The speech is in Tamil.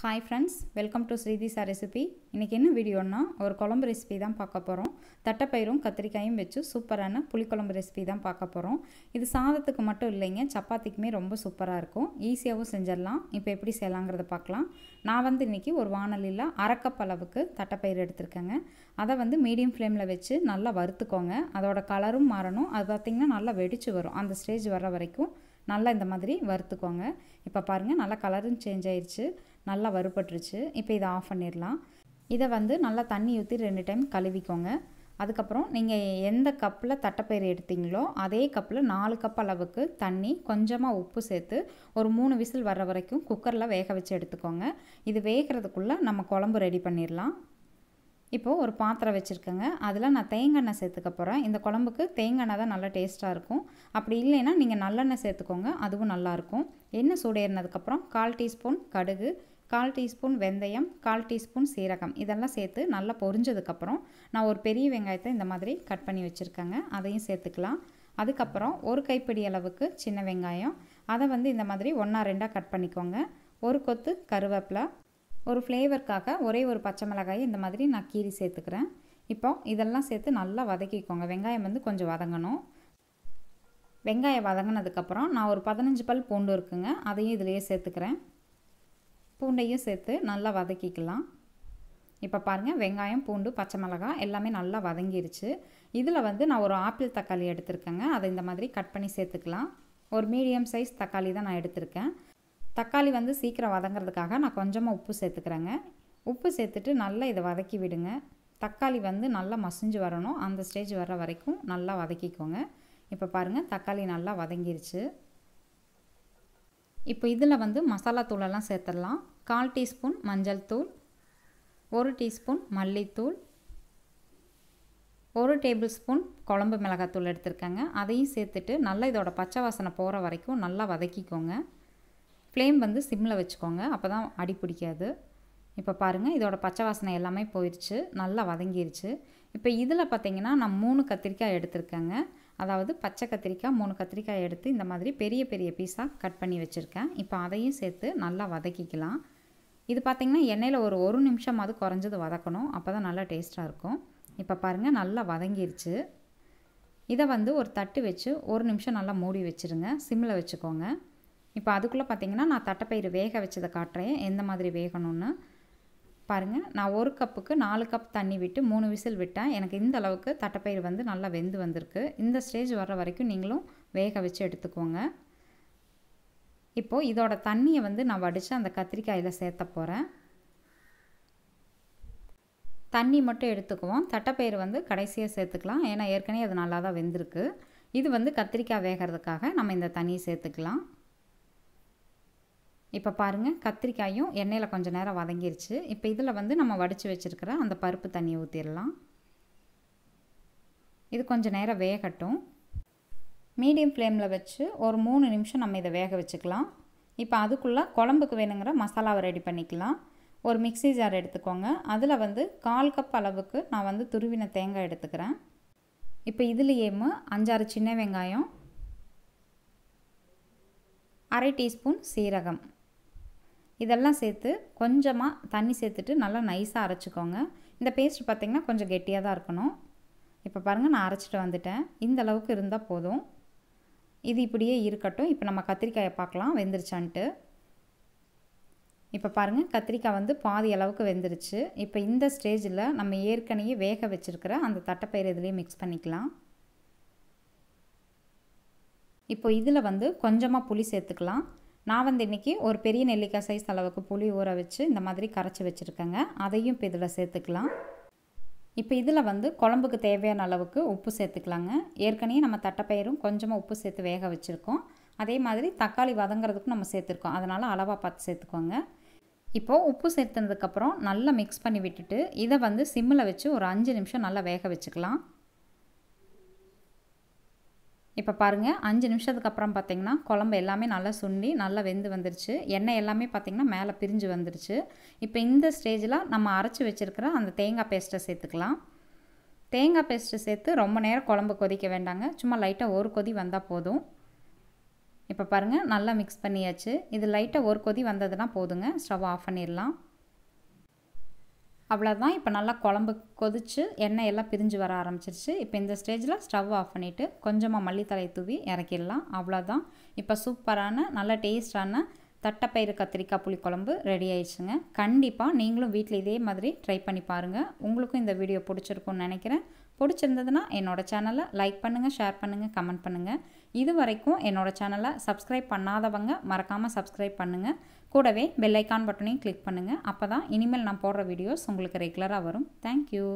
Hi friends welcome to Sridisha recipe இன்றைக்கி என்ன வீடியோன்னா ஒரு குழம்பு ரெசிபி தான் பார்க்க போகிறோம் தட்டைப்பயிரும் கத்திரிக்காயும் வச்சு சூப்பரான புளிக்குழம்பு ரெசிபி தான் பார்க்க போகிறோம் இது சாதத்துக்கு மட்டும் இல்லைங்க சப்பாத்திக்குமே ரொம்ப சூப்பராக இருக்கும். ஈஸியாகவும் செஞ்சிடலாம். இப்போ எப்படி செய்யலாங்கிறத பார்க்கலாம். நான் வந்து இன்றைக்கி ஒரு வானலியில் அரைக்கப் அளவுக்கு தட்டைப்பயிர் எடுத்திருக்கேங்க. அதை வந்து மீடியம் ஃப்ளேமில் வச்சு நல்லா வறுத்துக்கோங்க. அதோட கலரும் மாறணும். அது பார்த்திங்கன்னா நல்லா வெடிச்சு வரும். அந்த ஸ்டேஜ் வர வரைக்கும் நல்லா இந்த மாதிரி வறுத்துக்கோங்க. இப்போ பாருங்கள் நல்லா கலரும் சேஞ்ச் ஆயிடுச்சு நல்லா வறுபட்டுருச்சு. இப்போ இதை ஆஃப் பண்ணிடலாம். இதை வந்து நல்லா தண்ணி ஊற்றி ரெண்டு டைம் கழுவிக்கோங்க. அதுக்கப்புறம் நீங்கள் எந்த கப்பில் தட்டைப்பயிறு எடுத்தீங்களோ அதே கப்பில் நாலு கப் அளவுக்கு தண்ணி கொஞ்சமாக உப்பு சேர்த்து ஒரு மூணு விசில் வர்ற வரைக்கும் குக்கரில் வேக வச்சு எடுத்துக்கோங்க. இது வேகிறதுக்குள்ளே நம்ம குழம்பு ரெடி பண்ணிடலாம். இப்போது ஒரு பாத்திரம் வச்சுருக்கேங்க. அதில் நான் தேங்காய் சேர்த்துக்க போகிறேன் இந்த குழம்புக்கு தேங்காய் தான் நல்லா டேஸ்ட்டாக இருக்கும். அப்படி இல்லைன்னா நீங்கள் நல்லெண்ணெய் சேர்த்துக்கோங்க. அதுவும் நல்லாயிருக்கும் எண்ணெய் சூடேறினதுக்கப்புறம் கால் டீஸ்பூன் கடுகு கால் டீஸ்பூன் வெந்தயம் கால் டீஸ்பூன் சீரகம். இதெல்லாம் சேர்த்து நல்லா பொரிஞ்சதுக்கப்புறம் நான் ஒரு பெரிய வெங்காயத்தை இந்த மாதிரி கட் பண்ணி வச்சுருக்கேங்க. அதையும் சேர்த்துக்கலாம். அதுக்கப்புறம் ஒரு கைப்பிடி அளவுக்கு சின்ன வெங்காயம். அதை வந்து இந்த மாதிரி ஒன்றா ரெண்டாக கட் பண்ணிக்கோங்க. ஒரு கொத்து கருவேப்பிலை ஒரு ஃப்ளேவருக்காக ஒரே ஒரு பச்சை மிளகாய் இந்த மாதிரி நான் கீரி சேர்த்துக்கிறேன். இப்போ இதெல்லாம் சேர்த்து நல்லா வதக்கிக்கோங்க. வெங்காயம் வந்து கொஞ்சம் வதங்கணும். வெங்காயம் வதங்கினதுக்கப்புறம் நான் ஒரு பதினஞ்சு பல் பூண்டு இருக்குங்க. அதையும் இதிலையே சேர்த்துக்கிறேன். பூண்டையும் சேர்த்து நல்லா வதக்கிக்கலாம். இப்போ பாருங்கள் வெங்காயம் பூண்டு பச்சை மிளகாய் எல்லாமே நல்லா வதங்கிருச்சு. இதில் வந்து நான் ஒரு ஆப்பிள் தக்காளி எடுத்திருக்கேங்க. அதை இந்த மாதிரி கட் பண்ணி சேர்த்துக்கலாம். ஒரு மீடியம் சைஸ் தக்காளி தான் நான் எடுத்திருக்கேன். தக்காளி வந்து சீக்கிரம் வதங்கிறதுக்காக நான் கொஞ்சமாக உப்பு சேர்த்துக்கிறேங்க. உப்பு சேர்த்துட்டு நல்லா இதை வதக்கி விடுங்க. தக்காளி வந்து நல்லா மசிஞ்சு வரணும். அந்த ஸ்டேஜ் வர்ற வரைக்கும் நல்லா வதக்கிக்கோங்க. இப்போ பாருங்கள் தக்காளி நல்லா வதங்கிருச்சு. இப்போ இதில் வந்து மசாலா தூளெல்லாம் சேர்த்துடலாம். கால் டீஸ்பூன் மஞ்சள் தூள் ஒரு டீஸ்பூன் மல்லித்தூள் ஒரு டேபிள் ஸ்பூன் குழம்பு மிளகாத்தூள் எடுத்திருக்கேங்க. அதையும் சேர்த்துட்டு நல்லா இதோட பச்சை வாசனை போகிற வரைக்கும் நல்லா வதக்கிக்கோங்க. ஃப்ளேம் வந்து சிம்மில் வச்சுக்கோங்க. அப்போ தான் அடி பிடிக்காது. இப்போ பாருங்கள் இதோட பச்சை வாசனை எல்லாமே போயிடுச்சு. நல்லா வதங்கிருச்சு. இப்போ இதில் பார்த்திங்கன்னா நான் மூணு கத்திரிக்காய் எடுத்திருக்கேங்க. அதாவது பச்சை கத்திரிக்காய் மூணு கத்திரிக்காய் எடுத்து இந்த மாதிரி பெரிய பெரிய பீஸாக கட் பண்ணி வச்சுருக்கேன். இப்போ அதையும் சேர்த்து நல்லா வதக்கிக்கலாம். இது பார்த்திங்கன்னா எண்ணெயில் ஒரு ஒரு நிமிஷமாவது குறைஞ்சது வதக்கணும். அப்போ தான் நல்லா டேஸ்ட்டாக இருக்கும். இப்போ பாருங்கள் நல்லா வதங்கிருச்சு. இதை வந்து ஒரு தட்டு வச்சு ஒரு நிமிஷம் நல்லா மூடி வச்சுருங்க. சிம்மில் வச்சுக்கோங்க. இப்போ அதுக்குள்ளே பார்த்திங்கன்னா நான் தட்டைப்பயிறு வேக வச்சதை காட்டுறேன். எந்த மாதிரி வேகணும்னு. பாருங்கள் நான் ஒரு கப்புக்கு நாலு கப் தண்ணி விட்டு மூணு விசில் விட்டேன். எனக்கு இந்த அளவுக்கு தட்டைப்பயிறு வந்து நல்லா வெந்து வந்திருக்கு. இந்த ஸ்டேஜ் வர்ற வரைக்கும் நீங்களும் வேக வச்சு எடுத்துக்கோங்க. இப்போது இதோட தண்ணியை வந்து நான் வடித்து அந்த கத்திரிக்காயில் சேர்த்த போகிறேன் தண்ணி மட்டும் எடுத்துக்குவோம். தட்டைப்பயிறு வந்து கடைசியாக சேர்த்துக்கலாம். ஏன்னா ஏற்கனவே அது நல்லா தான் வெந்திருக்கு. இது வந்து கத்திரிக்காய் வேகிறதுக்காக நம்ம இந்த தண்ணியை சேர்த்துக்கலாம். இப்போ பாருங்கள் கத்திரிக்காயும் எண்ணெயில் கொஞ்சம் நேரம் வதங்கிருச்சு. இப்போ இதில் வந்து நம்ம வடித்து வச்சுருக்கிற அந்த பருப்பு தண்ணியை ஊற்றிடலாம் இது கொஞ்சம் நேரம் வேகட்டும். மீடியம் ஃப்ளேமில் வச்சு ஒரு மூணு நிமிஷம் நம்ம இதை வேக வச்சுக்கலாம். இப்போ அதுக்குள்ளே குழம்புக்கு வேணுங்கிற மசாலாவை ரெடி பண்ணிக்கலாம். ஒரு மிக்சி ஜார் எடுத்துக்கோங்க. அதில் வந்து கால் கப் அளவுக்கு நான் வந்து துருவின தேங்காய் எடுத்துக்கிறேன். இப்போ இதுலேயேமு அஞ்சாறு சின்ன வெங்காயம் அரை டீஸ்பூன் சீரகம். இதெல்லாம் சேர்த்து கொஞ்சமாக தண்ணி சேர்த்துட்டு நல்லா நைஸாக அரைச்சிக்கோங்க. இந்த பேஸ்ட் பார்த்திங்கன்னா கொஞ்சம் கெட்டியாக தான் இருக்கணும். இப்போ பாருங்கள் நான் அரைச்சிட்டு வந்துட்டேன். இந்த அளவுக்கு இருந்தால் போதும். இது இப்படியே இருக்கட்டும். இப்போ நம்ம கத்திரிக்காயை பார்க்கலாம். வெந்துருச்சான்ட்டு. இப்போ பாருங்கள் கத்திரிக்காய் வந்து பாதி அளவுக்கு வெந்துருச்சு. இப்போ இந்த ஸ்டேஜில் நம்ம ஏற்கனவே வேக வச்சுருக்கிற அந்த தட்டைப்பயிறு இதுலேயே மிக்ஸ் பண்ணிக்கலாம். இப்போ இதில் வந்து கொஞ்சமாக புளி சேர்த்துக்கலாம். நான் வந்து இன்றைக்கி ஒரு பெரிய நெல்லிக்காய் சைஸ் அளவுக்கு புளி ஊற வச்சு இந்த மாதிரி கரைச்சி வச்சுருக்கேங்க. அதையும் இப்போ இதில் சேர்த்துக்கலாம். இப்போ இதில் வந்து குழம்புக்கு தேவையான அளவுக்கு உப்பு சேர்த்துக்கலாங்க. ஏற்கனவே நம்ம தட்டைப்பயிரும் கொஞ்சமாக உப்பு சேர்த்து வேக வச்சுருக்கோம். அதே மாதிரி தக்காளி வதங்குறதுக்கும் நம்ம சேர்த்துருக்கோம். அதனால் அளவாக பார்த்து சேர்த்துக்கோங்க. இப்போது உப்பு சேர்த்துனதுக்கப்புறம் நல்லா மிக்ஸ் பண்ணி விட்டுட்டு இதை வந்து சிம்மில் வச்சு ஒரு அஞ்சு நிமிஷம் நல்லா வேக வச்சுக்கலாம். இப்போ பாருங்கள் அஞ்சு நிமிஷத்துக்கு அப்புறம் பார்த்திங்கன்னா குழம்பு எல்லாமே நல்லா சுண்டி நல்லா வெந்து வந்துருச்சு. எண்ணெய் எல்லாமே பார்த்திங்கன்னா மேலே பிரிஞ்சு வந்துருச்சு. இப்போ இந்த ஸ்டேஜில் நம்ம அரைச்சி வச்சுருக்கிற அந்த தேங்காய் பேஸ்ட்டை சேர்த்துக்கலாம். தேங்காய் பேஸ்ட்டு சேர்த்து ரொம்ப நேரம் குழம்பு கொதிக்க வேண்டாங்க. சும்மா லைட்டாக ஒரு கொதி வந்தால் போதும். இப்போ பாருங்கள் நல்லா மிக்ஸ் பண்ணியாச்சு. இது லைட்டாக ஒரு கொதி வந்ததுன்னா போதுங்க. ஸ்டவ் ஆஃப் பண்ணிடலாம். அவ்வளோதான் இப்போ நல்லா குழம்பு கொதித்து எண்ணெய் எல்லாம் பிரிஞ்சு வர ஆரம்பிச்சிருச்சு. இப்போ இந்த ஸ்டேஜில் ஸ்டவ் ஆஃப் பண்ணிவிட்டு கொஞ்சமாக மல்லித்தலை தூவி இறக்கிடலாம். அவ்வளோதான் இப்போ சூப்பரான நல்ல டேஸ்டான தட்டைப்பயிறு கத்திரிக்காய் புளிக்குழம்பு ரெடி ஆயிடுச்சுங்க. கண்டிப்பாக நீங்களும் வீட்டில் இதே மாதிரி ட்ரை பண்ணி பாருங்கள் உங்களுக்கும் இந்த வீடியோ பிடிச்சிருக்கும்னு நினைக்கிறேன். பிடிச்சிருந்ததுன்னா என்னோடய சேனலை லைக் பண்ணுங்கள் ஷேர் பண்ணுங்கள் கமெண்ட் பண்ணுங்கள் இது வரைக்கும் என்னோடய சேனலை சப்ஸ்கிரைப் பண்ணாதவங்க மறக்காமல் சப்ஸ்கிரைப் பண்ணுங்கள் கூடவே பெல்லைக்கான் பட்டனையும் கிளிக் பண்ணுங்கள் அப்போ தான் இனிமேல் நான் போடுற வீடியோஸ் உங்களுக்கு ரெகுலராக வரும். தேங்க்யூ